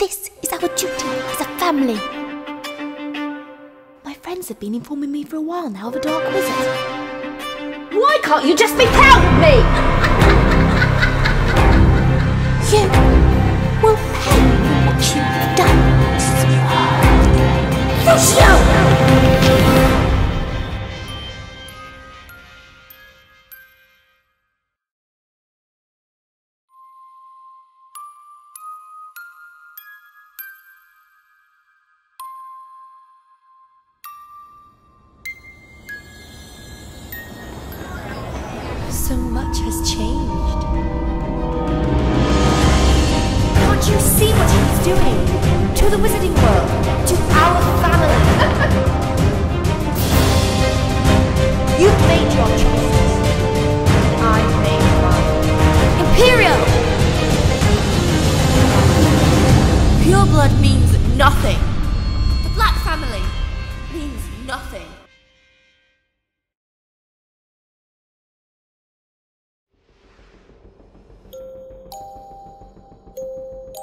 This is our duty as a family. My friends have been informing me for a while now of a dark wizard. Why can't you just be proud of me? You will pay for what you've done. Crucio! So much has changed. Can't you see what he's doing? To the wizarding world, to our family. You've made your choices. I've made mine. Imperio! Pure blood means nothing.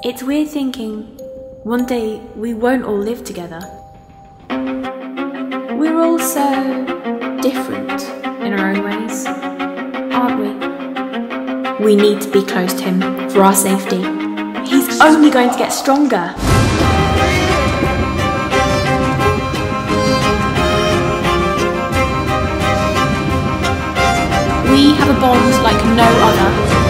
It's weird thinking one day we won't all live together. We're all so different in our own ways, aren't we? We need to be close to him for our safety. He's only going to get stronger. We have a bond like no other.